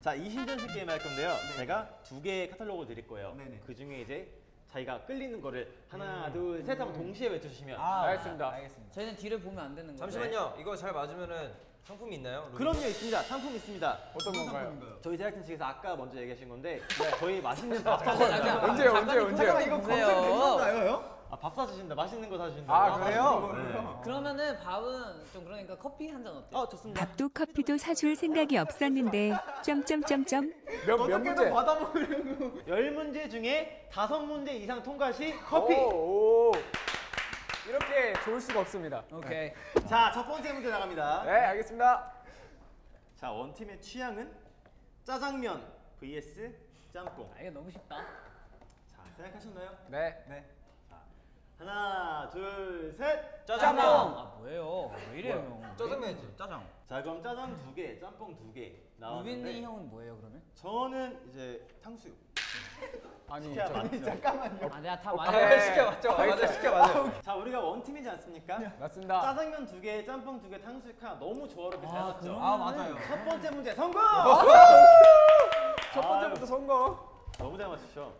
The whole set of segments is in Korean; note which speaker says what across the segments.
Speaker 1: 자, 이신전식 게임 할 건데요. 제가 두 개의 카탈로그를 드릴 거예요.
Speaker 2: 네네.
Speaker 1: 그 중에 이제 자기가 끌리는 거를 하나, 둘, 셋 하면 동시에 외쳐주시면
Speaker 2: 아,
Speaker 3: 알겠습니다.
Speaker 2: 알겠습니다.
Speaker 4: 저희는 뒤를 보면 안 되는 거예요.
Speaker 5: 잠시만요. 이거 잘 맞으면은 상품이 있나요? 루비?
Speaker 1: 그럼요, 있습니다. 상품 있습니다.
Speaker 3: 어떤 건가요?
Speaker 2: 상품인가요?
Speaker 1: 저희 제작진 측에서 아까 먼저 얘기하신 건데 저희 맛있는 밥 사주신다.
Speaker 3: 언제 언제 언제?
Speaker 4: 잠깐만 이거 보세요.
Speaker 2: 괜찮나요, 형?
Speaker 1: 아, 밥 사주신다. 맛있는 거 사주신다.
Speaker 3: 아 그래요?
Speaker 4: 그러면은 밥은 좀 그러니까 커피 한 잔 어때요?
Speaker 1: 어, 좋습니다.
Speaker 6: 밥도 커피도 사줄 생각이 없었는데 점점점점
Speaker 3: 몇몇
Speaker 2: 어떻게든
Speaker 3: 문제?
Speaker 2: 받아먹으려고.
Speaker 1: 열 문제 중에 다섯 문제 이상 통과 시 커피.
Speaker 3: 오, 오. 이렇게 좋을 수가 없습니다.
Speaker 4: 오케이.
Speaker 1: 자, 첫 번째 문제 나갑니다.
Speaker 3: 네 알겠습니다.
Speaker 1: 자, 원팀의 취향은 짜장면 vs 짬뽕.
Speaker 4: 아 이거 너무 쉽다.
Speaker 1: 자, 생각하셨나요?
Speaker 3: 네.
Speaker 2: 네.
Speaker 1: 하나, 둘, 셋.
Speaker 5: 짜장면.
Speaker 4: 아 뭐예요? 왜 이래요 형?
Speaker 5: 짜장면이지.
Speaker 2: 짜장.
Speaker 1: 자, 그럼 짜장 두 개, 짬뽕 두 개 나왔는데
Speaker 4: 루빈이 형은 뭐예요 그러면?
Speaker 1: 저는 이제 탕수육.
Speaker 3: 아니
Speaker 1: 시켜야
Speaker 3: 저,
Speaker 1: 맞죠?
Speaker 2: 잠깐만요.
Speaker 4: 아 내가 다
Speaker 3: 오케이.
Speaker 4: 맞아요.
Speaker 5: 시켜 맞죠? 맞아 시켜 맞아.
Speaker 1: 자, 우리가 원 팀이지 않습니까?
Speaker 3: 맞습니다.
Speaker 1: 짜장면 두 개, 짬뽕 두 개, 탕수육 하나 너무 조화롭게 잘
Speaker 4: 아,
Speaker 1: 맞죠?
Speaker 4: 그럼-
Speaker 2: 아, 맞아요.
Speaker 1: 첫 번째 문제 성공!
Speaker 3: 첫 번째부터 성공.
Speaker 1: 너무 잘 맞추셔.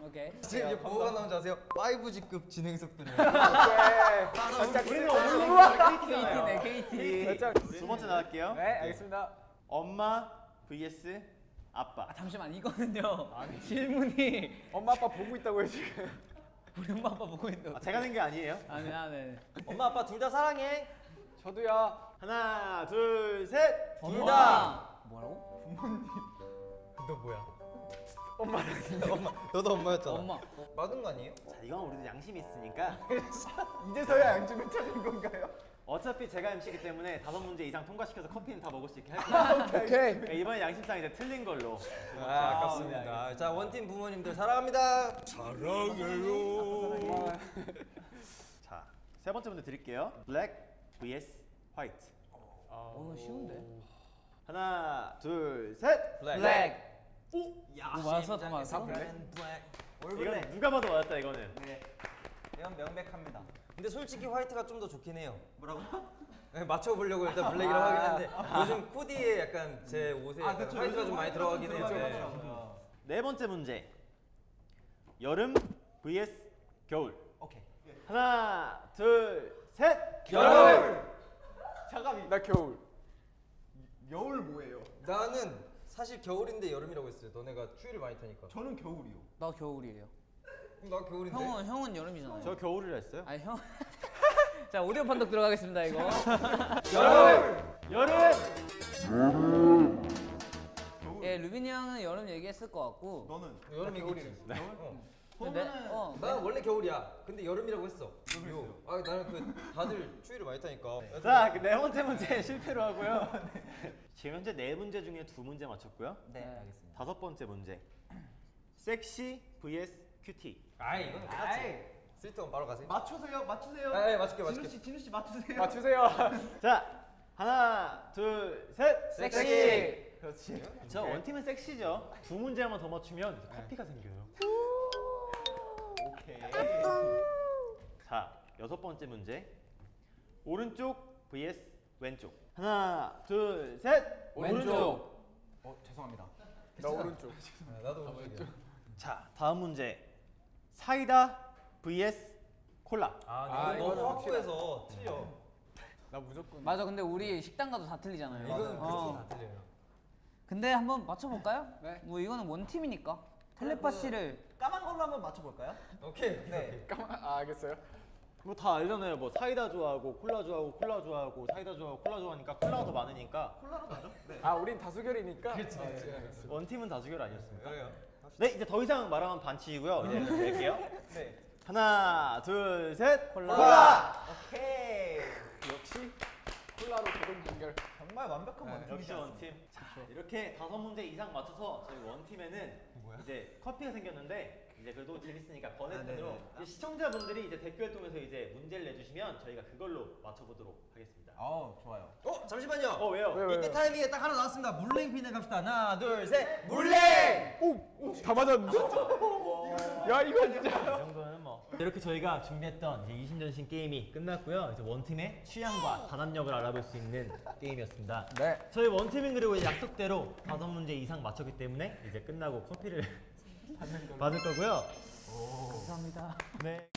Speaker 4: 오케이.
Speaker 5: 지금 이제 뭐가 나온지 아세요? 5G급 진행 속도네요.
Speaker 3: 오케이.
Speaker 1: 우리는
Speaker 4: KT네.
Speaker 1: KT. 두 번째 나갈게요.
Speaker 3: 네 알겠습니다.
Speaker 1: 엄마 vs 아빠.
Speaker 4: 아 잠시만 이거는요. 질문이
Speaker 3: 엄마 아빠 보고 있다고요 지금.
Speaker 4: 우리 엄마 아빠 보고 있는.
Speaker 1: 아, 제가 낸 게 아니에요.
Speaker 4: 아네 아네.
Speaker 5: 엄마 아빠 둘 다 사랑해.
Speaker 3: 저도요.
Speaker 1: 하나, 둘, 셋.
Speaker 5: 둘 다.
Speaker 4: 뭐라고?
Speaker 5: 너 뭐야? 엄마랑 엄마. 너도 엄마였잖아.
Speaker 4: 엄마.
Speaker 5: 맞은 거 아니에요?
Speaker 1: 자, 이건 우리도 양심이 있으니까
Speaker 2: 이제서야 양쪽을 찾은 건가요?
Speaker 1: 어차피 제가 MC이기 때문에 다섯 문제 이상 통과시켜서 커피는 다 먹을 수 있게 할게요.
Speaker 3: 오케이.
Speaker 1: 그러니까 이번에 양심상 이제 틀린 걸로.
Speaker 5: 아, 아깝습니다. 자 원팀 부모님들 사랑합니다.
Speaker 1: 자, 세 번째 문제 드릴게요. 블랙 vs 화이트.
Speaker 4: 어 쉬운데.
Speaker 1: 하나, 둘, 셋.
Speaker 5: 블랙.
Speaker 4: 블랙.
Speaker 1: 오, 야.
Speaker 4: 뭐 맞았어 다 맞았어?
Speaker 1: 이건 누가 봐도 맞았다 이거는.
Speaker 2: 네. 이건 명백합니다.
Speaker 5: 근데 솔직히 화이트가 좀 더 좋긴 해요.
Speaker 2: 뭐라고?
Speaker 5: 네, 맞춰보려고 일단 블랙이라고 하긴 한데 요즘 코디에 약간 제 옷에
Speaker 2: 아,
Speaker 5: 약간
Speaker 2: 그쵸.
Speaker 5: 화이트가 좀 많이 들어가긴
Speaker 2: 좀
Speaker 5: 해요. 네.
Speaker 1: 네 번째 문제. 여름 vs 겨울.
Speaker 2: 오케이.
Speaker 1: 하나, 둘, 셋.
Speaker 5: 겨울.
Speaker 2: 잠깐만.
Speaker 3: 나 겨울.
Speaker 2: 여울 뭐예요?
Speaker 5: 나는 사실 겨울인데 여름이라고 했어요. 너네가 추위를 많이 타니까.
Speaker 2: 저는 겨울이요.
Speaker 4: 나 겨울이에요.
Speaker 5: 나 겨울인데.
Speaker 4: 형은 형은 여름이잖아요.
Speaker 1: 저 겨울이라 했어요?
Speaker 4: 아니 형. 자 오디오 판독 들어가겠습니다 이거.
Speaker 1: 여름. 여름.
Speaker 4: 예 루빈이 형은 여름 얘기했을 것 같고.
Speaker 2: 너는
Speaker 5: 여름 얘기지.
Speaker 1: 네.
Speaker 5: 어.
Speaker 4: 근데 어.
Speaker 5: 난 원래 겨울이야. 근데 여름이라고 했어. 요. 아 나는 그 다들 추위를 많이 타니까.
Speaker 1: 자, 그 네 번째 문제 실패로 하고요. 지금 현재 네 문제 중에 두 문제 맞췄고요.
Speaker 2: 네,
Speaker 4: 네.
Speaker 2: 알겠습니다.
Speaker 1: 다섯 번째 문제. 섹시 vs 큐티.
Speaker 5: 아이 이건
Speaker 2: 아이,
Speaker 5: 쓸데없 바로 가세요.
Speaker 2: 맞추세요. 맞추세요.
Speaker 5: 아, 네, 맞출게,
Speaker 2: 진우
Speaker 5: 맞출게.
Speaker 2: 씨, 진우 씨 맞추세요.
Speaker 3: 맞추세요.
Speaker 1: 자, 하나, 둘, 셋.
Speaker 3: 섹시.
Speaker 1: 그렇지. 저 원팀은 섹시죠. 두 문제만 더 맞추면 커피가 생겨요.
Speaker 2: 오케이.
Speaker 1: 자, 여섯 번째 문제. 오른쪽 vs 왼쪽. 하나, 둘, 셋.
Speaker 4: 왼쪽.
Speaker 2: 어, 죄송합니다.
Speaker 3: 나 오른쪽.
Speaker 5: 아, 나도 오른쪽이야.
Speaker 1: 자, 다음 문제. 사이다 vs 콜라.
Speaker 5: 아,
Speaker 3: 아,
Speaker 5: 이건 너무 확고해서 틀려.
Speaker 3: 나 무조건.
Speaker 4: 맞아 근데 우리 식당 가도 다 틀리잖아요.
Speaker 5: 이거는
Speaker 4: 어.
Speaker 5: 다 틀려요.
Speaker 4: 근데 한번 맞춰볼까요?
Speaker 3: 네.
Speaker 4: 뭐 이거는 원 팀이니까 텔레파시를
Speaker 2: 까만 걸로 한번 맞춰볼까요?
Speaker 5: 오케이.
Speaker 2: 네.
Speaker 3: 까만. 아 알겠어요.
Speaker 1: 뭐 다 알잖아요. 뭐 사이다 좋아하고 콜라 좋아하고 콜라 좋아하고 사이다 좋아하고 콜라 좋아하니까 콜라가 더 많으니까
Speaker 2: 콜라로 가죠? 네.
Speaker 3: 아 우린 다수결이니까. 그렇지.
Speaker 1: 원팀은 다수결 아니었습니까?
Speaker 5: 그래요.
Speaker 1: 네, 이제 더 이상 말하면 반칙이고요. 이제 낼게요.
Speaker 2: 네.
Speaker 1: 하나, 둘, 셋.
Speaker 4: 콜라.
Speaker 2: 오케이.
Speaker 3: 역시 콜라로 고동 연결.
Speaker 2: 정말 완벽한
Speaker 1: 역시
Speaker 2: 원팀이죠.
Speaker 1: 원팀. 자, 이렇게 다섯 문제 이상 맞춰서 저희 원팀에는 이제 커피가 생겼는데 이제 그래도 재밌으니까 번외편으로
Speaker 2: 아,
Speaker 1: 이제 시청자분들이 이제 댓글 통해서 이제 문제를 내주시면 저희가 그걸로 맞춰보도록 하겠습니다.
Speaker 2: 어 좋아요.
Speaker 5: 어 잠시만요.
Speaker 1: 어 왜요?
Speaker 3: 왜, 왜,
Speaker 5: 이때
Speaker 3: 왜.
Speaker 5: 타이밍에 딱 하나 나왔습니다. 물냉 핀을 갑시다. 하나 둘 셋.
Speaker 1: 물냉.
Speaker 3: 오다 맞았는데? 야 이거 진짜.
Speaker 1: 이 정도는 뭐. 이렇게 저희가 준비했던 이제 20전신 게임이 끝났고요. 이제 원팀의 취향과 단합력을 알아볼 수 있는 게임이었습니다.
Speaker 3: 네.
Speaker 1: 저희 원팀은 그리고 약속대로 다섯 문제 이상 맞췄기 때문에 이제 끝나고 커피를. 받을 거고요. 오.
Speaker 3: 감사합니다.
Speaker 1: 네.